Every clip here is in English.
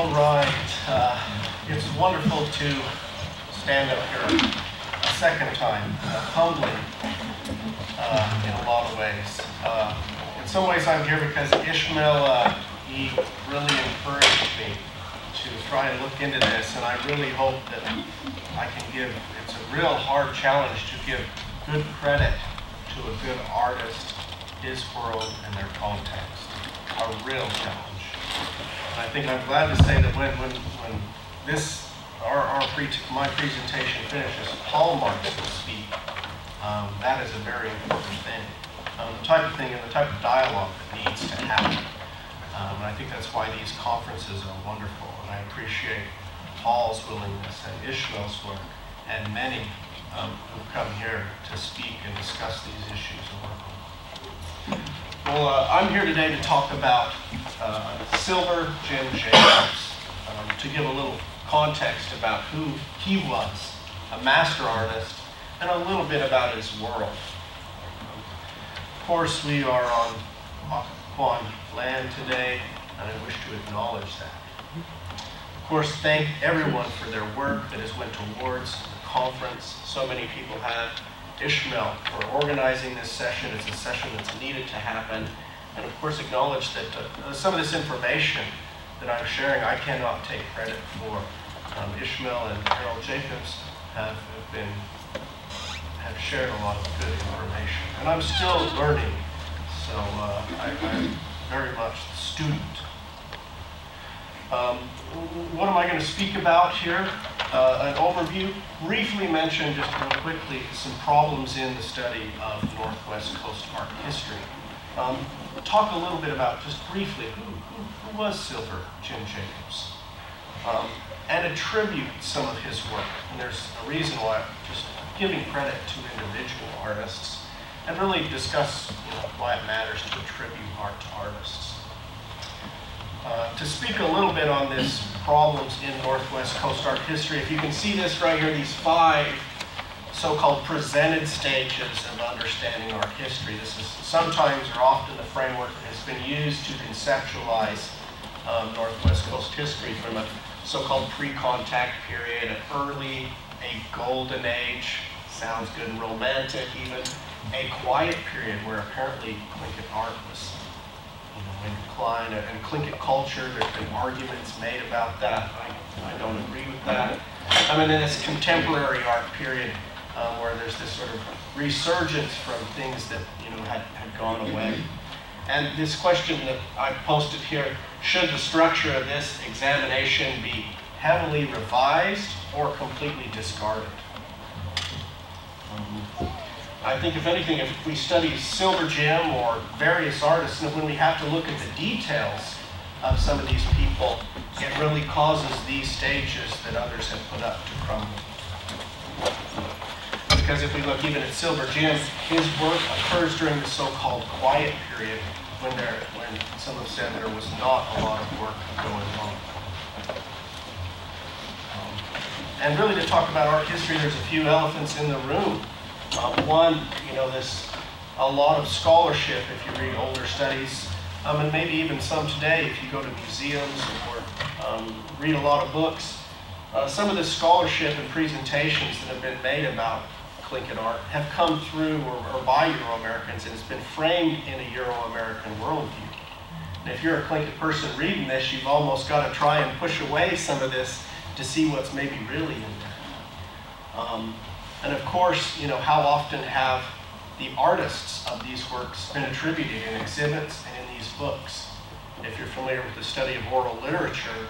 All right. Uh, it's wonderful to stand up here a second time, uh, humbly, uh, in a lot of ways. Uh, in some ways, I'm here because Ishmael, uh, he really encouraged me to try and look into this, and I really hope that I can give, it's a real hard challenge to give good credit to a good artist, his world, and their context. A real challenge. I think I'm glad to say that when, when, when this, our, our pre my presentation finishes, Paul Marks will speak. Um, that is a very important thing. Um, the type of thing and the type of dialogue that needs to happen. Um, and I think that's why these conferences are wonderful. And I appreciate Paul's willingness and Ishmael's work and many um, who come here to speak and discuss these issues and work on. Well, uh, I'm here today to talk about uh, Silver Jim Jacobs, um, to give a little context about who he was, a master artist, and a little bit about his world. Of course, we are on Aak'w Kwáan land today, and I wish to acknowledge that. Of course, thank everyone for their work that has went towards the conference. So many people have. Ishmael for organizing this session. It's a session that's needed to happen. And of course, acknowledge that uh, some of this information that I'm sharing, I cannot take credit for. Um, Ishmael and Harold Jacobs have, have been have shared a lot of good information. And I'm still learning, so uh, I, I'm very much the student. Um, what am I going to speak about here? Uh, an overview. Briefly mention, just real quickly, some problems in the study of Northwest Coast art history. Um, talk a little bit about, just briefly, who, who, who was Silver Jim Jacobs? Um, and attribute some of his work. And there's a reason why I'm just giving credit to individual artists and really discuss you know, why it matters to attribute art to artists. Uh, to speak a little bit on this problems in Northwest Coast art history, if you can see this right here, these five so-called presented stages of understanding art history. This is sometimes or often the framework that has been used to conceptualize um, Northwest Coast history from a so-called pre-contact period, an early, a golden age, sounds good and romantic even, a quiet period where apparently Tlingit art was you know, in decline, and Tlingit culture, there's been arguments made about that. I, I don't agree with that. I mean, in this contemporary art period, uh, where there's this sort of resurgence from things that you know had, had gone away. And this question that I posted here, should the structure of this examination be heavily revised or completely discarded? Um, I think if anything, if we study Silver Jim or various artists, and when we have to look at the details of some of these people, it really causes these stages that others have put up to crumble. Because if we look even at Silver Jim, his work occurs during the so-called quiet period when there, when some have said there was not a lot of work going on. Um, and really to talk about art history, there's a few elephants in the room. Um, one, you know, this a lot of scholarship if you read older studies, um, and maybe even some today if you go to museums or um, read a lot of books. Uh, some of the scholarship and presentations that have been made about Tlingit art have come through or, or by Euro-Americans and it's been framed in a Euro-American worldview. And if you're a Tlingit person reading this, you've almost got to try and push away some of this to see what's maybe really in there. Um, and of course, you know, how often have the artists of these works been attributed in exhibits and in these books? If you're familiar with the study of oral literature,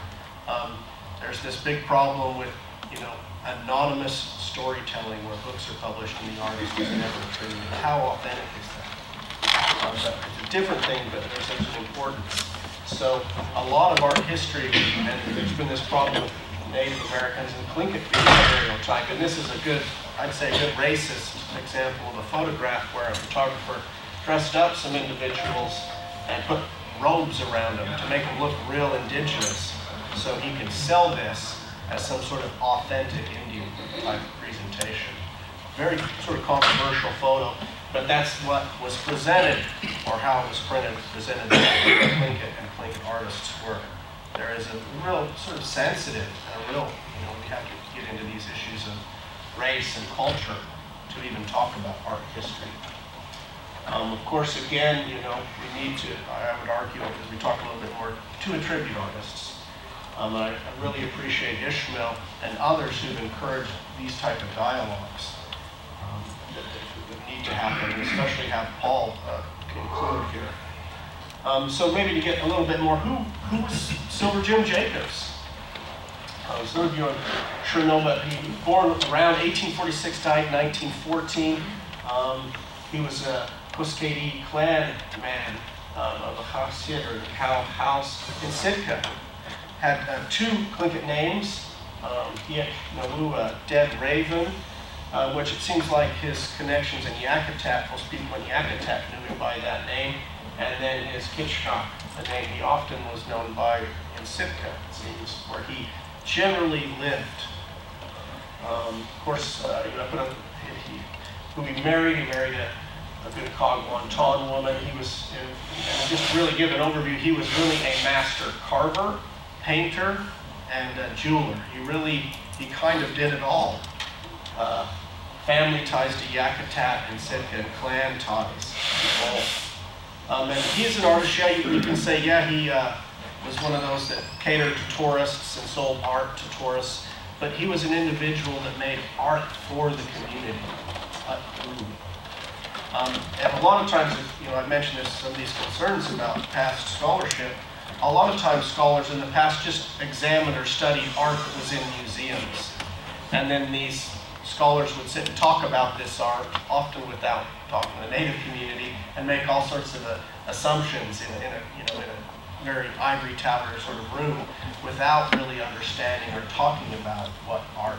um, there's this big problem with, you know, anonymous storytelling where books are published and the artist is never attributed. How authentic is that? Um, it's a different thing, but there's such an importance. So a lot of art history, and there's been this problem with Native Americans and Tlingit being stereotyped, and this is a good, I'd say, a good racist example of a photograph where a photographer dressed up some individuals and put robes around them to make them look real indigenous so he could sell this as some sort of authentic Indian type presentation. Very sort of controversial photo, but that's what was presented, or how it was printed, presented by Tlingit and Tlingit artists' work. there is a real sort of sensitive and a real, you know, we have to get into these issues of race and culture to even talk about art history. Um, of course, again, you know, we need to, I would argue, as we talk a little bit more, to attribute artists. Um, I, really appreciate Ishmael and others who've encouraged these type of dialogues um, that, that, need to happen, especially have Paul uh, conclude here. Um, so maybe to get a little bit more, who, who was Silver Jim Jacobs? Uh, some of you I'm sure know, but he was born around 1846, died 1914. Um, he was a Koosk'eidí clan man um, of a X̱aas Hít or cow house in Sitka. Had uh, two Tlingit names. Um, he had Nalu, dead raven, uh, which it seems like his connections in Yakutat, most people in Yakutat knew him by that name and then his Kíchx̱aak, the name he often was known by in Sitka, it seems, where he generally lived. Um, of course, uh, you know, put up, he, who he married, he married a, a good Kagwantan woman. He was, and just really give an overview, he was really a master carver, painter, and a jeweler. He really, he kind of did it all. Uh, family ties to Yakutat and Sitka and clan ties. Um, and he's an artist, yeah, you, you can say, yeah, he uh, was one of those that catered to tourists and sold art to tourists, but he was an individual that made art for the community. Uh, um, and a lot of times, you know, I mentioned some of these concerns about past scholarship, a lot of times scholars in the past just examined or studied art that was in museums. And then these scholars would sit and talk about this art, often without talking to the native community, and make all sorts of uh, assumptions in, in, a, you know, in a very ivory tower sort of room without really understanding or talking about what art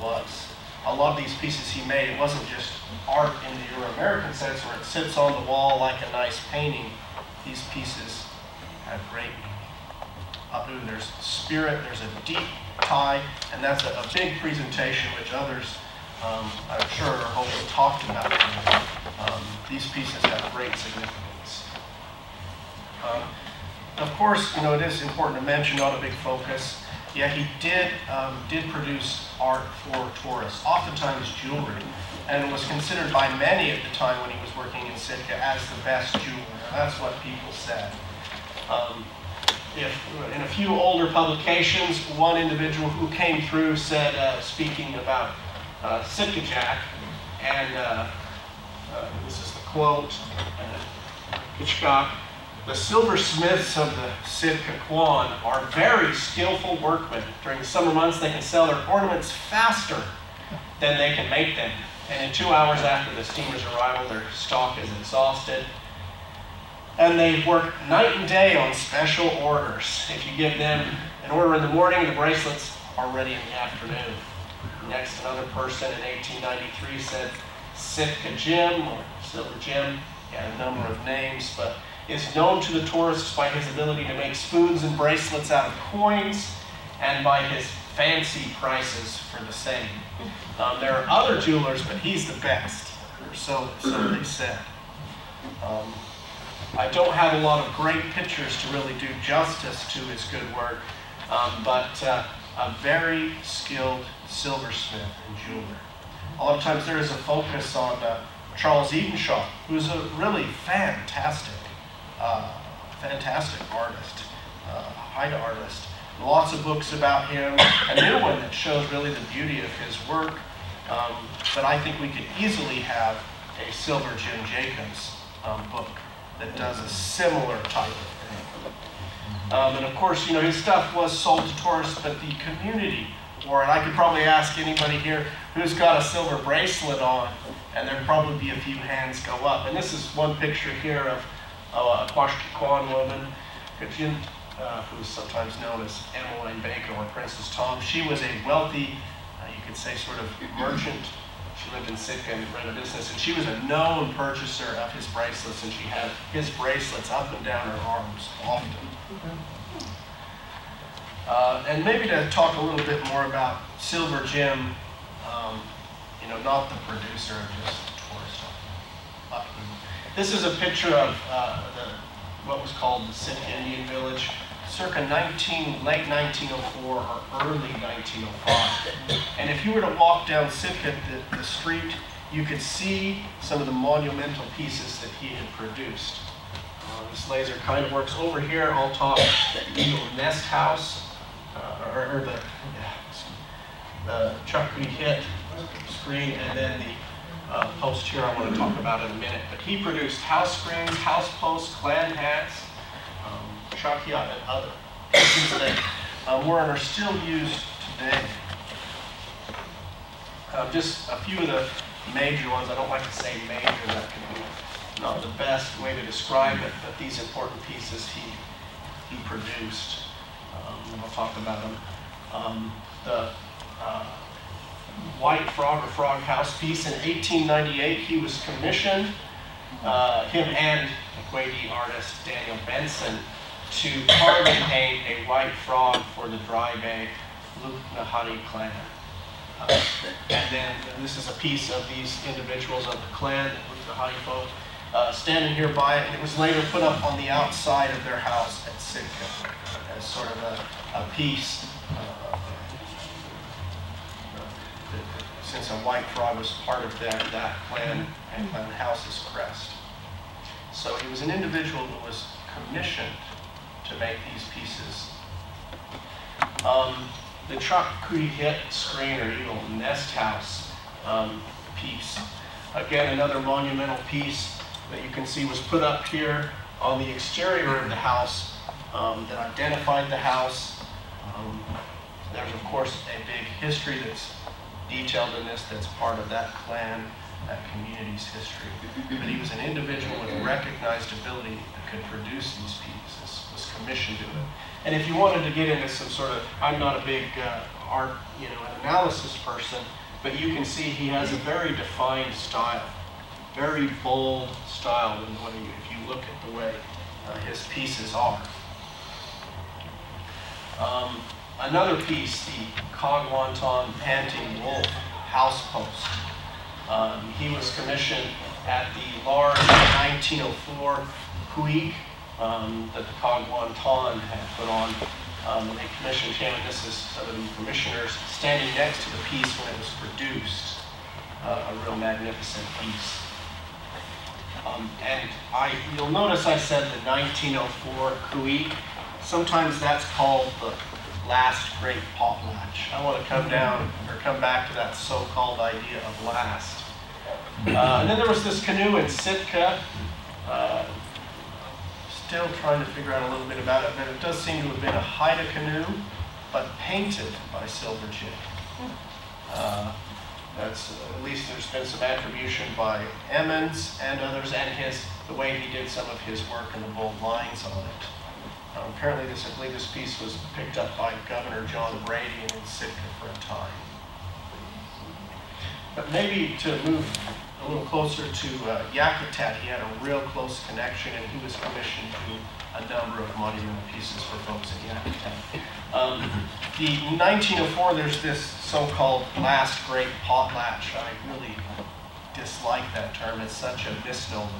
was. A lot of these pieces he made, it wasn't just art in the Euro-American sense where it sits on the wall like a nice painting. These pieces have great meaning. Uh, there's spirit, there's a deep tie, and that's a, a big presentation which others um, I'm sure are always talked about. Um, these pieces have great significance. Um, of course, you know, it is important to mention, not a big focus, yeah, he did, um, did produce art for tourists, oftentimes jewelry, and was considered by many at the time when he was working in Sitka as the best jeweler. That's what people said. Um, if, in a few older publications, one individual who came through said, uh, speaking about uh, Sitka Jack, and uh, uh, this is the quote, uh, Hitchcock, the silversmiths of the Sitka Kwan are very skillful workmen. During the summer months, they can sell their ornaments faster than they can make them. And in two hours after the steamer's arrival, their stock is exhausted. And they work night and day on special orders. If you give them an order in the morning, the bracelets are ready in the afternoon. Next, another person in 1893 said Sitka Jim or Silver Jim. He had a number of names, but is known to the tourists by his ability to make spoons and bracelets out of coins and by his fancy prices for the same. Um, there are other jewelers, but he's the best, or so, so they said. Um, I don't have a lot of great pictures to really do justice to his good work, um, but uh, a very skilled silversmith and jeweler. A lot of times there is a focus on uh, Charles Edenshaw, who's a really fantastic, uh, fantastic artist, uh, Haida artist. Lots of books about him, a new one that shows really the beauty of his work. Um, but I think we could easily have a Silver Jim Jacobs um, book that does a similar type of thing. Um, and of course, you know, his stuff was sold to tourists, but the community or and I could probably ask anybody here who's got a silver bracelet on, and there'd probably be a few hands go up. And this is one picture here of uh, a Kwáashk'i Kwáan woman, uh, who's sometimes known as Emmeline Baker or Princess Tom. She was a wealthy, uh, you could say, sort of merchant. Lived in Sitka and ran a business, and she was a known purchaser of his bracelets, and she had his bracelets up and down her arms often. Uh, and maybe to talk a little bit more about Silver Jim, um, you know, not the producer of just tourist. This is a picture of uh, the, what was called the Sitka Indian Village. Circa 19, late 1904 or early 1905. And if you were to walk down Sitka, the, the street, you could see some of the monumental pieces that he had produced. Uh, this laser kind of works over here. I'll talk Eagle Nest House, uh, or, or the, the Ch'áak' Kúdi Hít screen, and then the uh, post here I want to talk about in a minute. But he produced house screens, house posts, clan hats, yacht, and other pieces that um, were and are still used today. Uh, just a few of the major ones. I don't like to say major. That can be not the best way to describe it, but these important pieces he he produced. Um, I'll talk about them. Um, the uh, White Frog or Frog House piece in 1898, he was commissioned, uh, him and Quavy artist Daniel Benson, to carve and paint a white frog for the Dry Bay Lukaax̱.ádi clan. Uh, and then and this is a piece of these individuals of the clan, the Luknahari folk, uh, standing here by it, and it was later put up on the outside of their house at Sitka as sort of a, a piece. Uh, since a white frog was part of their, that clan and clan house's crest. So he was an individual who was commissioned to make these pieces. Um, the Hit screen or Eagle Nest House um, piece. Again, another monumental piece that you can see was put up here on the exterior of the house um, that identified the house. Um, there's, of course, a big history that's detailed in this that's part of that clan, that community's history. But he was an individual with recognized ability that could produce these pieces, was commissioned to it. And if you wanted to get into some sort of, I'm not a big uh, art, you know, analysis person, but you can see he has a very defined style, very bold style in way, if you look at the way uh, his pieces are. Um, another piece, the Kagwantan Panting Wolf house post. Um, he was commissioned at the large 1904 Ku.éex' um, that the Kagwantan had put on. Um, they commissioned him, this is some of the commissioners standing next to the piece when it was produced. Uh, a real magnificent piece. Um, and I, you'll notice I said the 1904 Ku.éex'. Sometimes that's called the last great potlatch. I want to come down or come back to that so-called idea of last. Uh, and then there was this canoe in Sitka. Uh, still trying to figure out a little bit about it, but it does seem to have been a Haida canoe, but painted by Silver Jim. Uh, that's at least there's been some attribution by Emmons and others, and his the way he did some of his work and the bold lines on it. Um, apparently, this I believe this piece was picked up by Governor John Brady and in Sitka for a time. But maybe to move a little closer to uh, Yakutat, he had a real close connection, and he was commissioned to a number of monumental pieces for folks in Yakutat. Um, the 1904, there's this so-called last great potlatch. I really dislike that term. It's such a misnomer.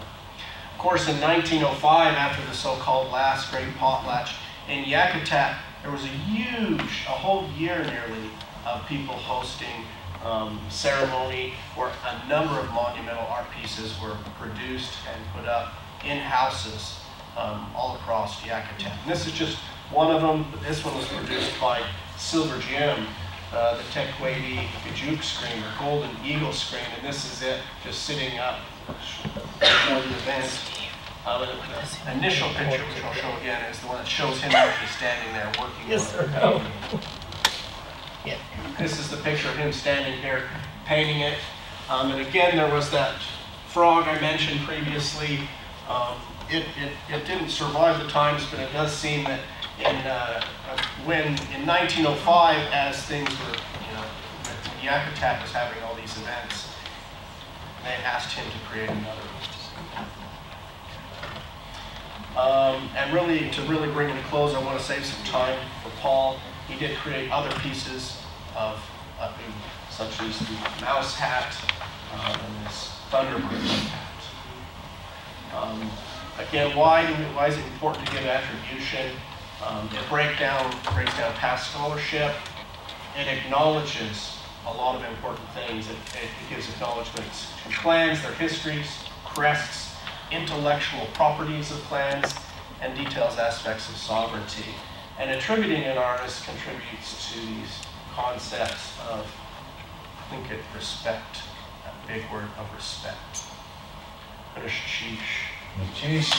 Of course, in 1905, after the so-called last great potlatch, in Yakutat, there was a huge, a whole year nearly, of people hosting um, ceremony where a number of monumental art pieces were produced and put up in houses um, all across Yakutat. And this is just one of them. This one was produced by Silver Jim, uh, the Tequati Gijook screen or Golden Eagle screen, and this is it, just sitting up before the event. Uh, the initial picture, which I'll show again, is the one that shows him actually standing there working. Yes, on sir. it. This is the picture of him standing here painting it. Um, and again, there was that frog I mentioned previously. Um, it, it, it didn't survive the times, but it does seem that in, uh, when, in 1905, as things were, you know, Yakutat was having all these events, they asked him to create another um, and really, to really bring it to close, I want to save some time for Paul. He did create other pieces of, uh, such as the mouse hat uh, and this Thunderbird hat. Um, again, why, why is it important to give attribution? Um, It break down, breaks down past scholarship. It acknowledges a lot of important things. It it gives acknowledgements to clans, their histories, crests, intellectual properties of clans, and details aspects of sovereignty. And attributing an artist contributes to these concepts of, I think it, respect, that big word of respect. Sheesh. Jeez.